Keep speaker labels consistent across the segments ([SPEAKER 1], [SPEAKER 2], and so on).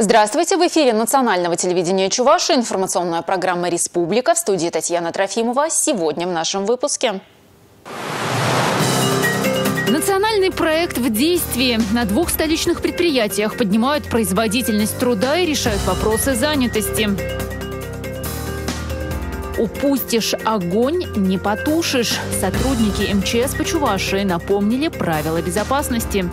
[SPEAKER 1] Здравствуйте! В эфире национального телевидения Чуваши информационная программа «Республика» в студии Татьяна Трофимова. Сегодня в нашем выпуске. Национальный проект в действии. На двух столичных предприятиях поднимают производительность труда и решают вопросы занятости. Упустишь огонь – не потушишь. Сотрудники МЧС по Чувашии напомнили правила безопасности.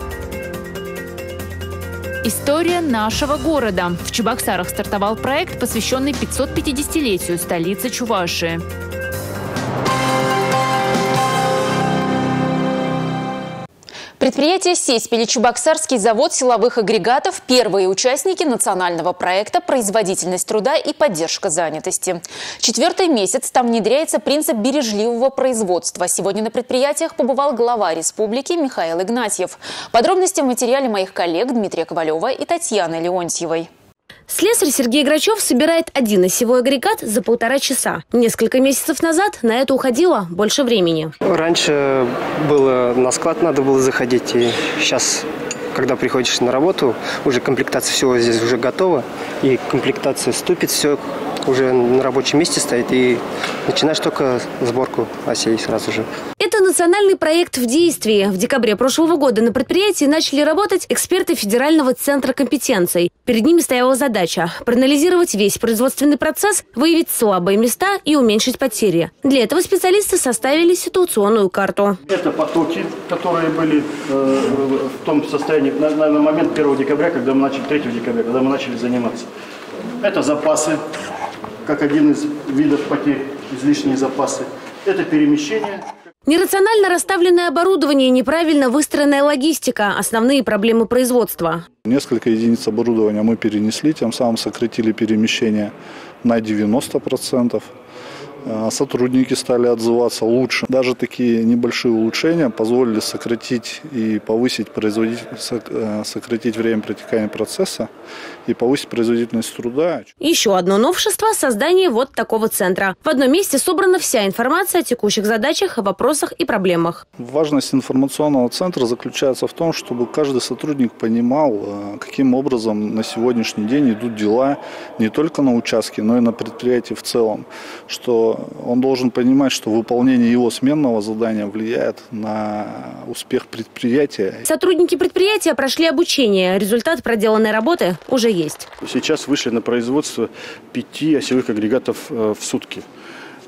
[SPEAKER 1] История нашего города. В Чебоксарах стартовал проект, посвященный 550-летию столицы Чувашии. Предприятие «Сеспель» Чебоксарский завод силовых агрегатов – первые участники национального проекта «Производительность труда и поддержка занятости». Четвертый месяц там внедряется принцип бережливого производства. Сегодня на предприятиях побывал глава республики Михаил Игнатьев. Подробности в материале моих коллег Дмитрия Ковалева и Татьяны Леонтьевой.
[SPEAKER 2] Слесарь Сергей Грачев собирает один осевой агрегат за полтора часа. Несколько месяцев назад на это уходило больше времени.
[SPEAKER 3] Раньше было на склад надо было заходить, и сейчас когда приходишь на работу, уже комплектация всего здесь уже готова, и комплектация ступит, все уже на рабочем месте стоит, и начинаешь только сборку осей сразу же.
[SPEAKER 2] Национальный проект в действии. В декабре прошлого года на предприятии начали работать эксперты Федерального центра компетенций. Перед ними стояла задача – проанализировать весь производственный процесс, выявить слабые места и уменьшить потери. Для этого специалисты составили ситуационную карту.
[SPEAKER 4] Это потоки, которые были э, в том состоянии на, на момент 1 декабря, когда мы начали, 3 декабря, когда мы начали заниматься. Это запасы, как один из видов потерь, излишние запасы. Это перемещение.
[SPEAKER 2] Нерационально расставленное оборудование неправильно выстроенная логистика – основные проблемы производства.
[SPEAKER 5] Несколько единиц оборудования мы перенесли, тем самым сократили перемещение на 90%. А, сотрудники стали отзываться лучше. Даже такие небольшие улучшения позволили сократить и повысить производительность, э, сократить время протекания процесса и повысить производительность труда.
[SPEAKER 2] Еще одно новшество – создание вот такого центра. В одном месте собрана вся информация о текущих задачах, вопросах и проблемах.
[SPEAKER 5] Важность информационного центра заключается в том, чтобы каждый сотрудник понимал, э, каким образом на сегодняшний день идут дела не только на участке, но и на предприятии в целом. Что он должен понимать, что выполнение его сменного задания влияет на успех предприятия.
[SPEAKER 2] Сотрудники предприятия прошли обучение. Результат проделанной работы уже есть.
[SPEAKER 4] Сейчас вышли на производство пяти осевых агрегатов э, в сутки.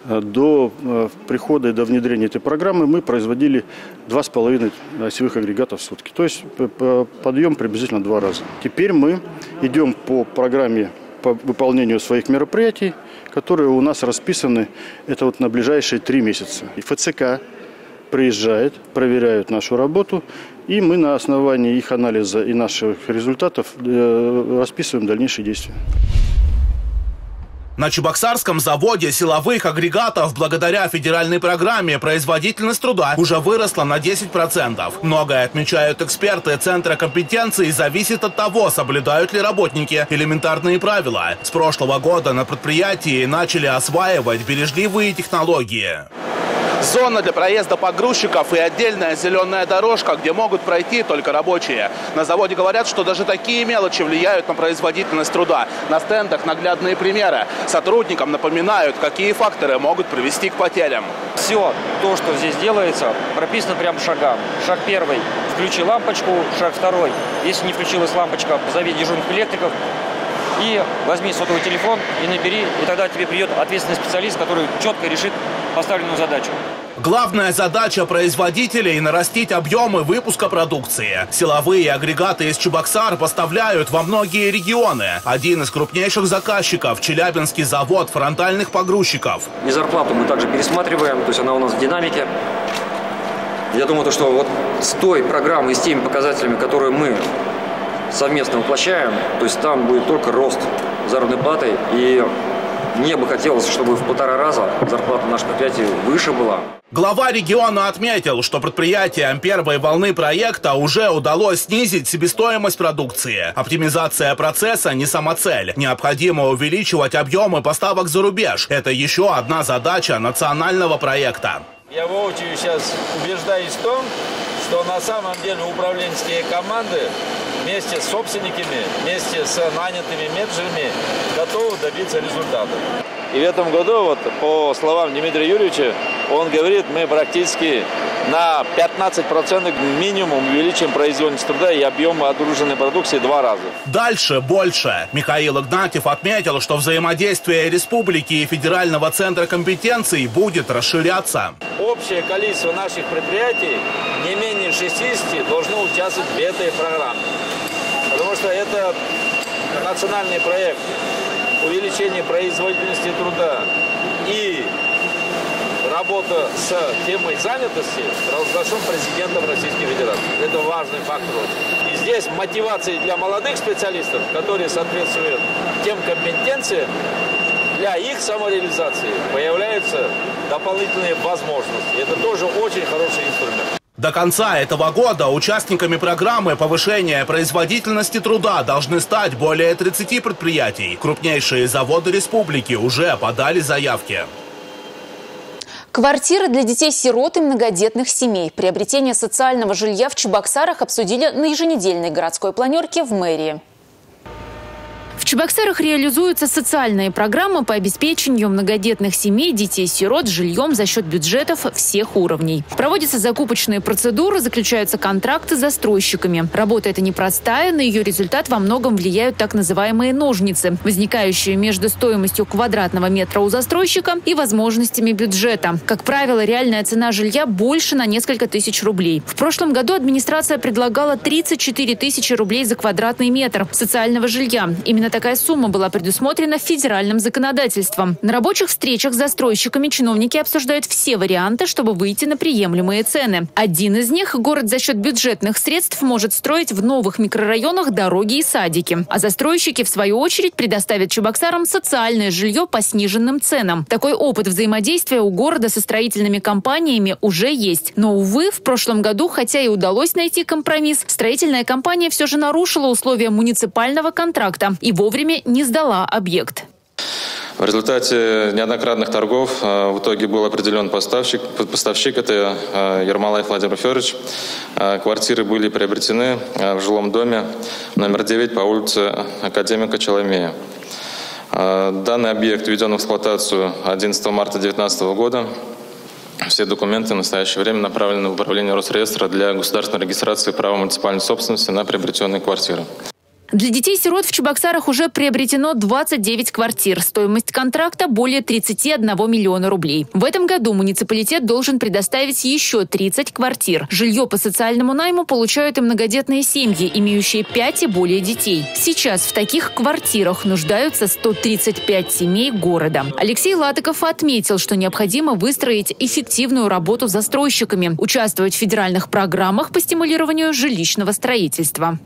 [SPEAKER 4] Э, до э, прихода и до внедрения этой программы мы производили 2,5 осевых агрегата в сутки. То есть подъем приблизительно два раза. Теперь мы идем по программе по выполнению своих мероприятий, которые у нас расписаны, это вот на ближайшие три месяца. И ФЦК приезжает, проверяют нашу работу, и мы на основании их анализа и наших результатов э, расписываем дальнейшие действия.
[SPEAKER 6] На Чебоксарском заводе силовых агрегатов благодаря федеральной программе производительность труда уже выросла на 10%. Многое отмечают эксперты Центра компетенции зависит от того, соблюдают ли работники элементарные правила. С прошлого года на предприятии начали осваивать бережливые технологии. Зона для проезда погрузчиков и отдельная зеленая дорожка, где могут пройти только рабочие. На заводе говорят, что даже такие мелочи влияют на производительность труда. На стендах наглядные примеры. Сотрудникам напоминают, какие факторы могут привести к потерям.
[SPEAKER 7] Все то, что здесь делается, прописано прям шагам. Шаг первый – включи лампочку. Шаг второй – если не включилась лампочка, позови дежурных электриков и возьми сотовый телефон и набери, и тогда тебе придет ответственный специалист, который четко решит поставленную задачу.
[SPEAKER 6] Главная задача производителей – нарастить объемы выпуска продукции. Силовые агрегаты из Чебоксар поставляют во многие регионы. Один из крупнейших заказчиков – Челябинский завод фронтальных погрузчиков.
[SPEAKER 7] И зарплату мы также пересматриваем, то есть она у нас в динамике. Я думаю, что вот с той программой, с теми показателями, которые мы совместно воплощаем, то есть там будет только рост заработной платы и мне бы хотелось, чтобы в полтора раза зарплата нашего предприятия выше была.
[SPEAKER 6] Глава региона отметил, что предприятиям первой волны проекта уже удалось снизить себестоимость продукции. Оптимизация процесса не самоцель. Необходимо увеличивать объемы поставок за рубеж. Это еще одна задача национального проекта.
[SPEAKER 8] Я воочию сейчас убеждаюсь в том, что на самом деле управленческие команды вместе с собственниками, вместе с нанятыми менеджерами готовы добиться результата. И в этом году, вот по словам Дмитрия Юрьевича, он говорит, мы практически на 15% минимум увеличим производительность труда и объем отгруженной продукции два раза.
[SPEAKER 6] Дальше больше. Михаил Игнатьев отметил, что взаимодействие республики и федерального центра компетенций будет расширяться.
[SPEAKER 8] Общее количество наших предприятий, не менее 60, должно участвовать в этой программе. Что это национальный проект увеличение производительности труда и работа с темой занятости разглашен президентом Российской Федерации. Это важный фактор. И здесь мотивации для молодых специалистов, которые соответствуют тем компетенциям, для их самореализации появляются дополнительные возможности. Это тоже очень хороший инструмент.
[SPEAKER 6] До конца этого года участниками программы повышения производительности труда должны стать более 30 предприятий. Крупнейшие заводы республики уже подали заявки.
[SPEAKER 1] Квартиры для детей-сирот и многодетных семей. Приобретение социального жилья в Чебоксарах обсудили на еженедельной городской планерке в мэрии.
[SPEAKER 9] Чебоксарах реализуются социальные программы по обеспечению многодетных семей, детей-сирот жильем за счет бюджетов всех уровней. Проводятся закупочные процедуры, заключаются контракты с застройщиками. Работа эта непростая, на ее результат во многом влияют так называемые ножницы, возникающие между стоимостью квадратного метра у застройщика и возможностями бюджета. Как правило, реальная цена жилья больше на несколько тысяч рублей. В прошлом году администрация предлагала 34 тысячи рублей за квадратный метр социального жилья. Именно такая сумма была предусмотрена федеральным законодательством. На рабочих встречах с застройщиками чиновники обсуждают все варианты, чтобы выйти на приемлемые цены. Один из них – город за счет бюджетных средств может строить в новых микрорайонах дороги и садики. А застройщики, в свою очередь, предоставят чебоксарам социальное жилье по сниженным ценам. Такой опыт взаимодействия у города со строительными компаниями уже есть. Но, увы, в прошлом году, хотя и удалось найти компромисс, строительная компания все же нарушила условия муниципального контракта и вовремя вовремя не сдала объект.
[SPEAKER 10] В результате неоднократных торгов э, в итоге был определен поставщик. Поставщик это э, Ермолаев Владимир Федорович. Э, квартиры были приобретены в жилом доме номер 9 по улице Академика Челомея. Данный объект введен в эксплуатацию 11 марта 2019 года. Все документы в настоящее время направлены в управление Росреестра для государственной регистрации права муниципальной собственности на приобретенные квартиры.
[SPEAKER 9] Для детей-сирот в Чебоксарах уже приобретено 29 квартир. Стоимость контракта более 31 миллиона рублей. В этом году муниципалитет должен предоставить еще 30 квартир. Жилье по социальному найму получают и многодетные семьи, имеющие 5 и более детей. Сейчас в таких квартирах нуждаются 135 семей города. Алексей Латыков отметил, что необходимо выстроить эффективную работу с застройщиками, участвовать в федеральных программах по стимулированию жилищного строительства.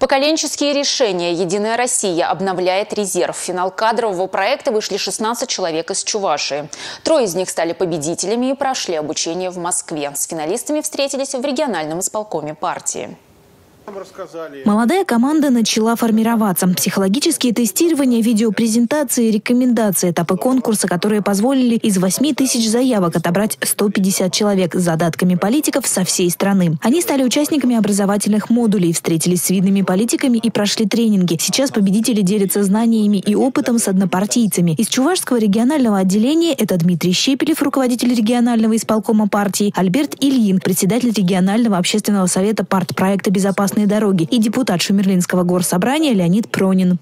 [SPEAKER 1] Поколенческие решения «Единая Россия» обновляет резерв. В финал кадрового проекта вышли 16 человек из Чувашии. Трое из них стали победителями и прошли обучение в Москве. С финалистами встретились в региональном исполкоме партии.
[SPEAKER 11] Молодая команда начала формироваться. Психологические тестирования, видеопрезентации, рекомендации, этапы конкурса, которые позволили из 8 тысяч заявок отобрать 150 человек с задатками политиков со всей страны. Они стали участниками образовательных модулей, встретились с видными политиками и прошли тренинги. Сейчас победители делятся знаниями и опытом с однопартийцами. Из Чувашского регионального отделения это Дмитрий Щепелев, руководитель регионального исполкома партии, Альберт Ильин, председатель регионального общественного совета партпроекта «Безопасный «Красные дороги» и депутат Шумерлинского горсобрания Леонид Пронин.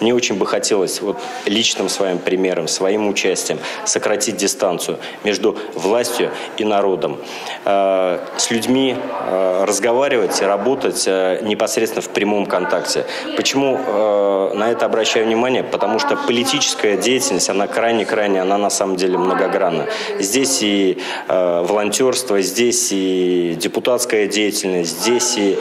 [SPEAKER 12] Мне очень бы хотелось вот личным своим примером, своим участием сократить дистанцию между властью и народом. Э, с людьми э, разговаривать и работать э, непосредственно в прямом контакте. Почему на это обращаю внимание? Потому что политическая деятельность, она крайне-крайне, она на самом деле многогранна. Здесь и волонтерство, здесь и депутатская деятельность, здесь и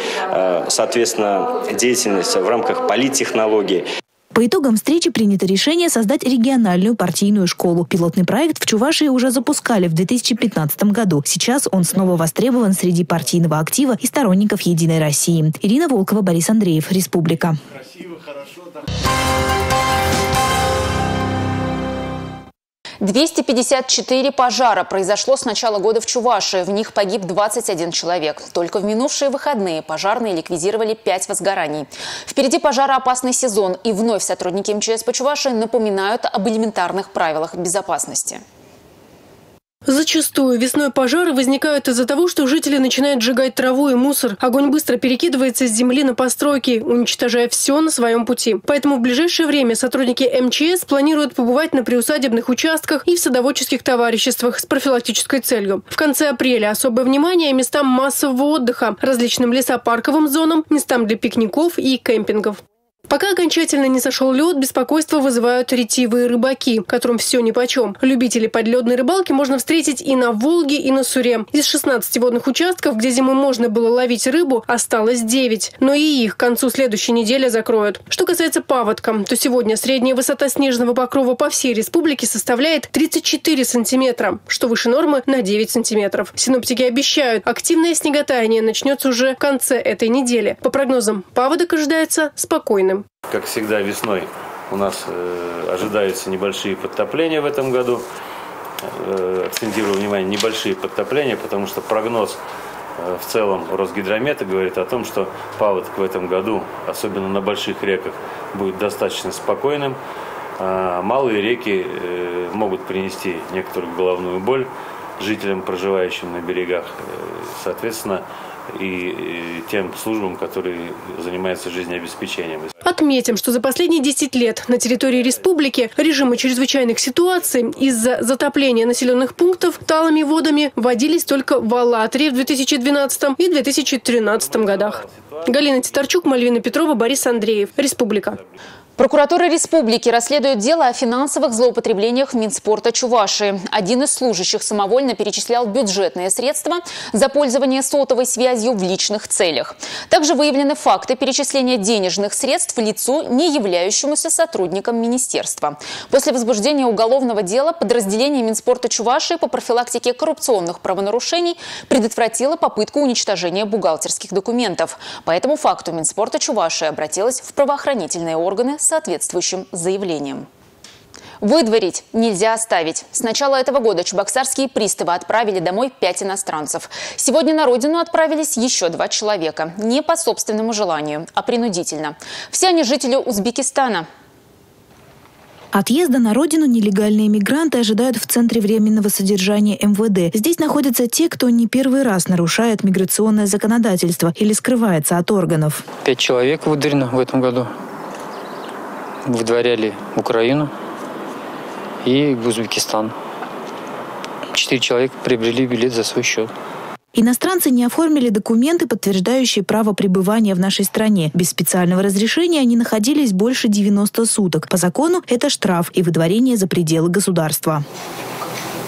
[SPEAKER 12] соответственно, деятельность в рамках политтехнологий.
[SPEAKER 11] По итогам встречи принято решение создать региональную партийную школу. Пилотный проект в Чувашии уже запускали в 2015 году. Сейчас он снова востребован среди партийного актива и сторонников «Единой России». Ирина Волкова, Борис Андреев, Республика. Красиво, хорошо, да.
[SPEAKER 1] 254 пожара произошло с начала года в Чувашии. В них погиб 21 человек. Только в минувшие выходные пожарные ликвидировали 5 возгораний. Впереди пожароопасный сезон. И вновь сотрудники МЧС по Чувашии напоминают об элементарных правилах безопасности.
[SPEAKER 13] Зачастую весной пожары возникают из-за того, что жители начинают сжигать траву и мусор. Огонь быстро перекидывается с земли на постройки, уничтожая все на своем пути. Поэтому в ближайшее время сотрудники МЧС планируют побывать на приусадебных участках и в садоводческих товариществах с профилактической целью. В конце апреля особое внимание местам массового отдыха, различным лесопарковым зонам, местам для пикников и кемпингов. Пока окончательно не сошел лед, беспокойство вызывают ретивые рыбаки, которым все нипочем. Любителей подледной рыбалки можно встретить и на Волге, и на Суре. Из 16 водных участков, где зимой можно было ловить рыбу, осталось 9. Но и их к концу следующей недели закроют. Что касается паводка, то сегодня средняя высота снежного покрова по всей республике составляет 34 сантиметра, что выше нормы на 9 сантиметров. Синоптики обещают, активное снеготаяние начнется уже в конце этой недели. По прогнозам, паводок ожидается спокойным.
[SPEAKER 14] Как всегда весной у нас э, ожидаются небольшие подтопления в этом году. Э, акцентирую внимание, небольшие подтопления, потому что прогноз э, в целом Росгидромета говорит о том, что паводок в этом году, особенно на больших реках, будет достаточно спокойным. А малые реки э, могут принести некоторую головную боль жителям, проживающим на берегах. Э, соответственно, и тем службам, которые занимаются жизнеобеспечением.
[SPEAKER 13] Отметим, что за последние 10 лет на территории республики режимы чрезвычайных ситуаций из-за затопления населенных пунктов талыми водами вводились только в Алатре в 2012 и 2013 годах. Галина Титарчук, Мальвина Петрова, Борис Андреев. Республика.
[SPEAKER 1] Прокуратура республики расследует дело о финансовых злоупотреблениях Минспорта Чувашии. Один из служащих самовольно перечислял бюджетные средства за пользование сотовой связью в личных целях. Также выявлены факты перечисления денежных средств лицу, не являющемуся сотрудником министерства. После возбуждения уголовного дела подразделение Минспорта Чувашии по профилактике коррупционных правонарушений предотвратило попытку уничтожения бухгалтерских документов. По этому факту Минспорта Чувашии обратилась в правоохранительные органы соответствующим заявлением. Выдворить нельзя оставить. С начала этого года чебоксарские приставы отправили домой пять иностранцев. Сегодня на родину отправились еще два человека. Не по собственному желанию, а принудительно. Все они жители Узбекистана.
[SPEAKER 11] Отъезда на родину нелегальные мигранты ожидают в Центре временного содержания МВД. Здесь находятся те, кто не первый раз нарушает миграционное законодательство или скрывается от органов.
[SPEAKER 15] Пять человек выдворено в этом году выдворяли Украину и в Узбекистан. Четыре человека приобрели билет за свой счет.
[SPEAKER 11] Иностранцы не оформили документы, подтверждающие право пребывания в нашей стране. Без специального разрешения они находились больше 90 суток. По закону это штраф и выдворение за пределы государства.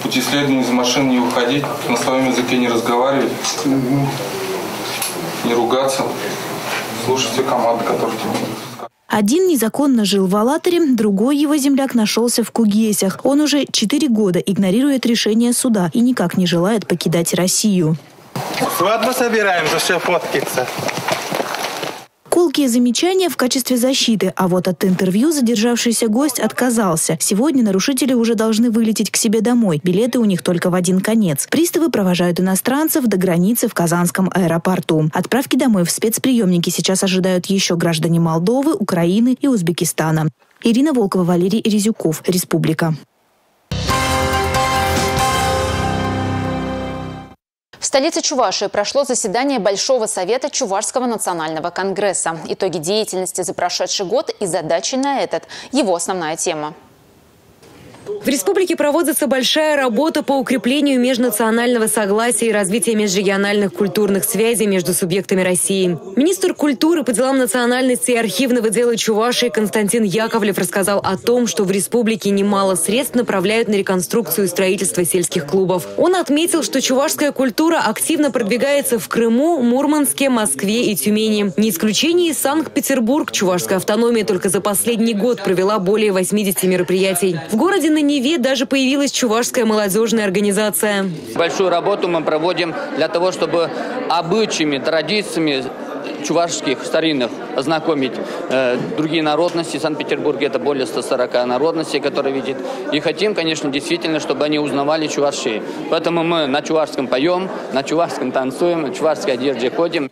[SPEAKER 16] Пути следования из машин не уходить, на своем языке не разговаривать, не ругаться, слушать все команды, которые тебе
[SPEAKER 11] один незаконно жил в Алатыре, другой его земляк нашелся в Кугесях. Он уже четыре года игнорирует решение суда и никак не желает покидать Россию.
[SPEAKER 17] Свадьбу собираемся, все фоткаться.
[SPEAKER 11] Колкие замечания в качестве защиты, а вот от интервью задержавшийся гость отказался. Сегодня нарушители уже должны вылететь к себе домой. Билеты у них только в один конец. Приставы провожают иностранцев до границы в Казанском аэропорту. Отправки домой в спецприемники сейчас ожидают еще граждане Молдовы, Украины и Узбекистана. Ирина Волкова, Валерий Резюков, Республика.
[SPEAKER 1] В столице Чувашии прошло заседание Большого совета Чувашского национального конгресса. Итоги деятельности за прошедший год и задачи на этот – его основная тема.
[SPEAKER 18] В республике проводится большая работа по укреплению межнационального согласия и развития межрегиональных культурных связей между субъектами России. Министр культуры по делам национальности и архивного дела Чувашии Константин Яковлев рассказал о том, что в республике немало средств направляют на реконструкцию и строительство сельских клубов. Он отметил, что чувашская культура активно продвигается в Крыму, Мурманске, Москве и Тюмени. Не исключение и Санкт-Петербург. Чувашская автономия только за последний год провела более 80 мероприятий. В городе на Неве даже появилась чувашская молодежная организация.
[SPEAKER 19] Большую работу мы проводим для того, чтобы обычаями, традициями чувашских старинных ознакомить э, другие народности. В Санкт-Петербурге это более 140 народностей, которые видят. И хотим, конечно, действительно, чтобы они узнавали чуваши. Поэтому мы на чувашском поем, на чувашском танцуем, на чувашской одежде ходим.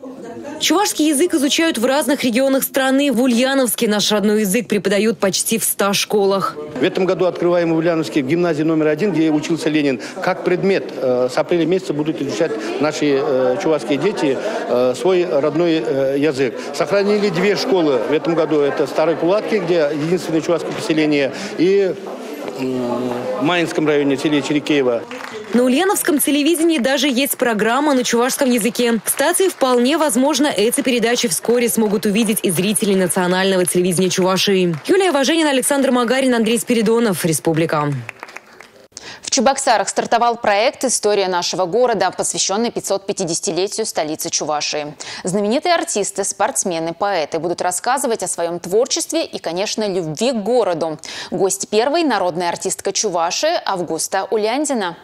[SPEAKER 18] Чувашский язык изучают в разных регионах страны. В Ульяновске наш родной язык преподают почти в 100 школах.
[SPEAKER 20] В этом году открываем в Ульяновске гимназию номер один, где учился Ленин. Как предмет э, с апреля месяца будут изучать наши э, чувашские дети э, свой родной язык. Сохранили две школы в этом году. Это Старые Кулатки, где единственное чувашское поселение, и в Майнском районе, селе Черекеево.
[SPEAKER 18] На ульяновском телевидении даже есть программа на чувашском языке. Кстати, вполне возможно, эти передачи вскоре смогут увидеть и зрители национального телевидения Чувашии. Юлия Важенина, Александр Магарин, Андрей Спиридонов. Республика.
[SPEAKER 1] В Чебоксарах стартовал проект «История нашего города», посвященный 550-летию столицы Чувашии. Знаменитые артисты, спортсмены, поэты будут рассказывать о своем творчестве и, конечно, любви к городу. Гость первой – народная артистка Чувашии Августа Уляндина.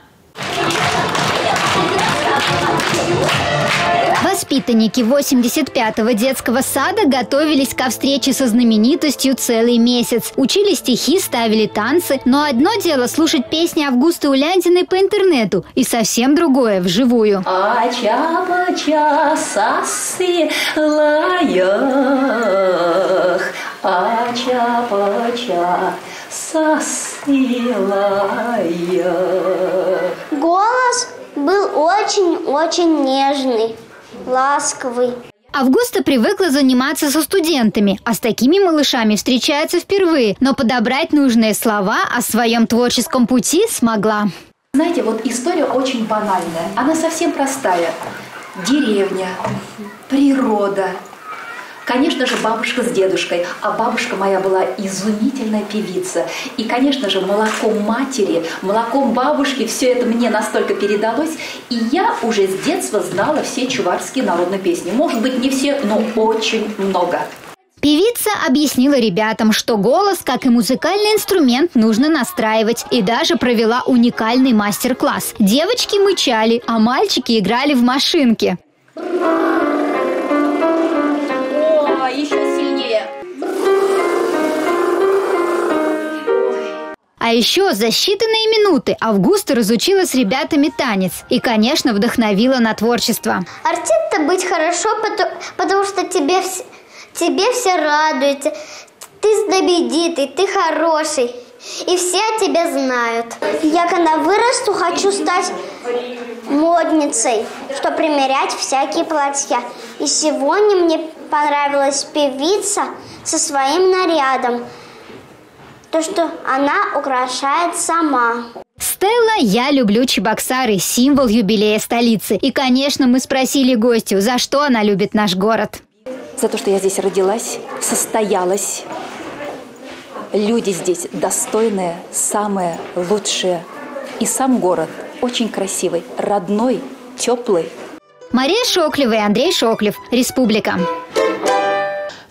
[SPEAKER 21] Воспитанники 85-го детского сада готовились ко встрече со знаменитостью целый месяц. Учили стихи, ставили танцы. Но одно дело слушать песни Августы Уляндиной по интернету и совсем другое – вживую.
[SPEAKER 22] Ача-пача сасы ача-пача сасы лаях.
[SPEAKER 23] Голос был очень-очень нежный, ласковый.
[SPEAKER 21] Августа привыкла заниматься со студентами, а с такими малышами встречается впервые, но подобрать нужные слова о своем творческом пути смогла.
[SPEAKER 3] Знаете, вот история очень банальная, она совсем простая. Деревня, природа, Конечно же, бабушка с дедушкой. А бабушка моя была изумительная певица. И, конечно же, молоком матери, молоком бабушки все это мне настолько передалось. И я уже с детства знала все чуварские народные песни. Может быть, не все, но очень много.
[SPEAKER 21] Певица объяснила ребятам, что голос, как и музыкальный инструмент, нужно настраивать. И даже провела уникальный мастер-класс. Девочки мычали, а мальчики играли в машинки. А еще за считанные минуты Августа разучила с ребятами танец и, конечно, вдохновила на творчество.
[SPEAKER 23] Артист быть хорошо, потому, потому что тебе, тебе все радуют. Ты знаменитый, ты хороший. И все о тебе знают. Я когда вырасту, хочу стать модницей, что примерять всякие платья. И сегодня мне понравилась певица со своим нарядом – то, что она украшает сама.
[SPEAKER 21] Стелла «Я люблю Чебоксары» – символ юбилея столицы. И, конечно, мы спросили гостю, за что она любит наш город.
[SPEAKER 3] За то, что я здесь родилась, состоялась. Люди здесь достойные, самые лучшие. И сам город очень красивый, родной, теплый.
[SPEAKER 21] Мария Шоклева и Андрей Шоклев. Республика.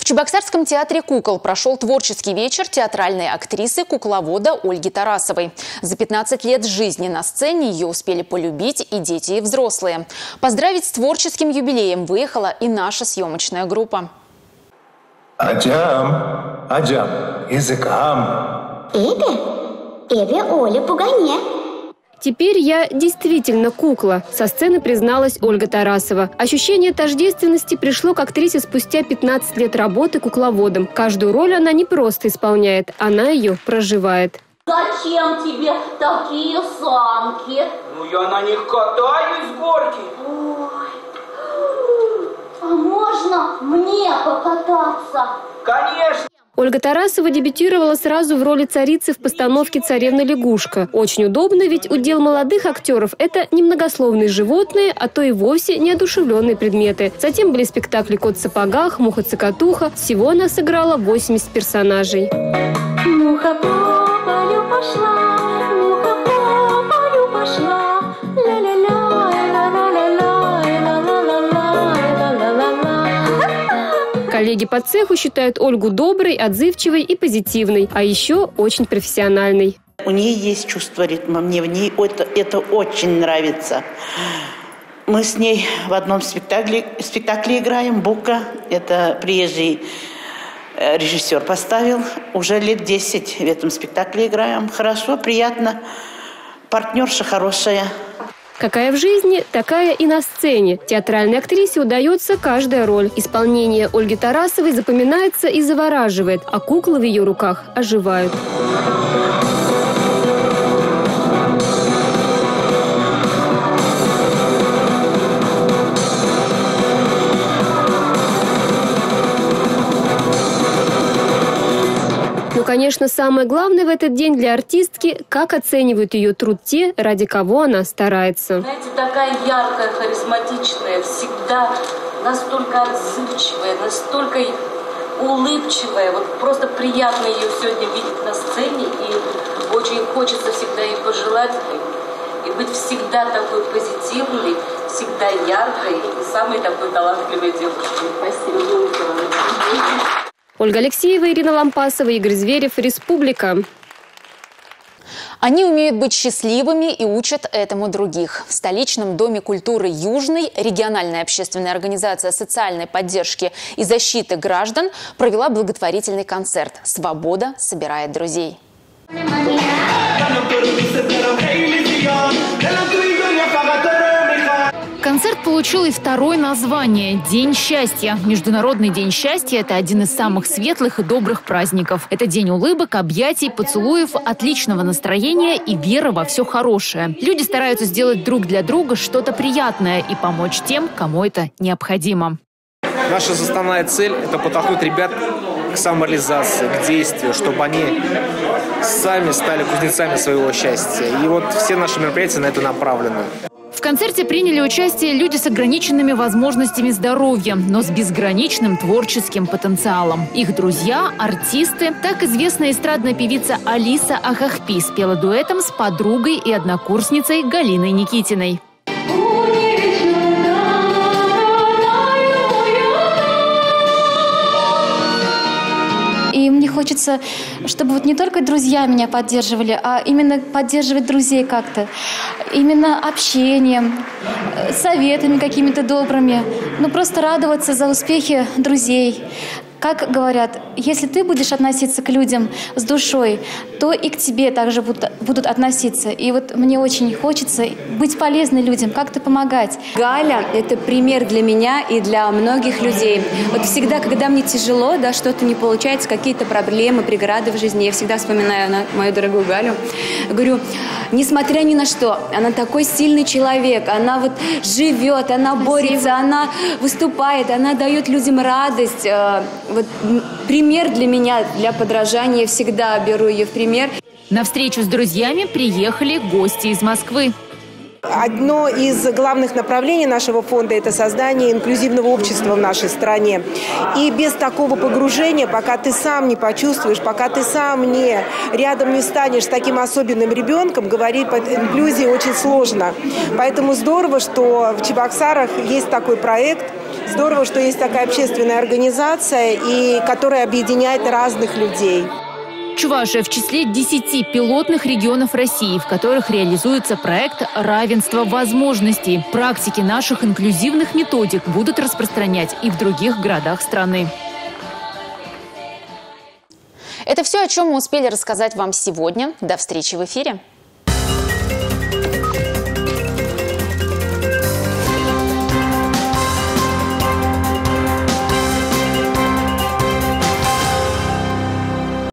[SPEAKER 1] Чебоксарском театре кукол прошел творческий вечер театральной актрисы кукловода Ольги Тарасовой. За 15 лет жизни на сцене ее успели полюбить и дети, и взрослые. Поздравить с творческим юбилеем выехала и наша съемочная группа.
[SPEAKER 24] Аджам, аджам, языкам.
[SPEAKER 23] Это, это Оля Пугане.
[SPEAKER 25] Теперь я действительно кукла, со сцены призналась Ольга Тарасова. Ощущение тождественности пришло к актрисе спустя 15 лет работы кукловодом. Каждую роль она не просто исполняет, она ее проживает.
[SPEAKER 22] Зачем тебе такие санки?
[SPEAKER 24] Ну, я на них катаюсь с горки.
[SPEAKER 22] Ой. А можно мне покататься?
[SPEAKER 24] Конечно.
[SPEAKER 25] Ольга Тарасова дебютировала сразу в роли царицы в постановке «Царевна лягушка». Очень удобно, ведь удел молодых актеров – это немногословные животные, а то и вовсе неодушевленные предметы. Затем были спектакли «Кот в сапогах», «Муха-цокотуха». Всего она сыграла 80 персонажей.
[SPEAKER 22] Муха
[SPEAKER 25] Коллеги по цеху считают Ольгу доброй, отзывчивой и позитивной, а еще очень профессиональной.
[SPEAKER 26] У нее есть чувство ритма, мне в ней это, это очень нравится.
[SPEAKER 27] Мы с ней в одном спектакле, спектакле играем. Бука. Это приезжий э, режиссер поставил. Уже лет 10 в этом спектакле играем. Хорошо, приятно. Партнерша хорошая.
[SPEAKER 25] Какая в жизни, такая и на сцене. Театральной актрисе удается каждая роль. Исполнение Ольги Тарасовой запоминается и завораживает, а куклы в ее руках оживают. Конечно, самое главное в этот день для артистки – как оценивают ее труд те, ради кого она старается.
[SPEAKER 28] Знаете, такая яркая, харизматичная, всегда настолько отзывчивая, настолько улыбчивая. Вот просто приятно ее сегодня видеть на сцене. И очень хочется всегда ей пожелать и быть всегда такой позитивной, всегда яркой и самой такой талантливой девушкой. Спасибо.
[SPEAKER 25] Ольга Алексеева, Ирина Лампасова, Игорь Зверев, Республика.
[SPEAKER 1] Они умеют быть счастливыми и учат этому других. В столичном Доме культуры «Южный» региональная общественная организация социальной поддержки и защиты граждан провела благотворительный концерт «Свобода собирает друзей».
[SPEAKER 9] Концерт получил и второе название – День счастья. Международный день счастья – это один из самых светлых и добрых праздников. Это день улыбок, объятий, поцелуев, отличного настроения и веры во все хорошее. Люди стараются сделать друг для друга что-то приятное и помочь тем, кому это необходимо.
[SPEAKER 29] Наша основная цель – это подтолкнуть ребят к самореализации, к действию, чтобы они сами стали кузнецами своего счастья. И вот все наши мероприятия на это направлены.
[SPEAKER 9] Концерте приняли участие люди с ограниченными возможностями здоровья, но с безграничным творческим потенциалом. Их друзья – артисты. Так известная эстрадная певица Алиса Ахахпи спела дуэтом с подругой и однокурсницей Галиной Никитиной.
[SPEAKER 30] Хочется, чтобы вот не только друзья меня поддерживали, а именно поддерживать друзей как-то. Именно общением, э, советами какими-то добрыми. Ну, просто радоваться за успехи друзей. Как говорят, если ты будешь относиться к людям с душой, то и к тебе также будут, будут относиться. И вот мне очень хочется быть полезной людям, как-то помогать.
[SPEAKER 26] Галя – это пример для меня и для многих людей. Вот всегда, когда мне тяжело, да, что-то не получается, какие-то проблемы, преграды в жизни, я всегда вспоминаю на мою дорогую Галю. Говорю, несмотря ни на что, она такой сильный человек, она вот живет, она борется, она выступает, она дает людям радость. Вот пример для меня, для подражания, всегда беру ее в пример.
[SPEAKER 9] На встречу с друзьями приехали гости из Москвы.
[SPEAKER 31] Одно из главных направлений нашего фонда – это создание инклюзивного общества в нашей стране. И без такого погружения, пока ты сам не почувствуешь, пока ты сам не рядом не станешь с таким особенным ребенком, говорить под инклюзией очень сложно. Поэтому здорово, что в Чебоксарах есть такой проект – Здорово, что есть такая общественная организация, и которая объединяет разных людей.
[SPEAKER 9] Чувашия в числе 10 пилотных регионов России, в которых реализуется проект равенства возможностей». Практики наших инклюзивных методик будут распространять и в других городах страны.
[SPEAKER 1] Это все, о чем мы успели рассказать вам сегодня. До встречи в эфире.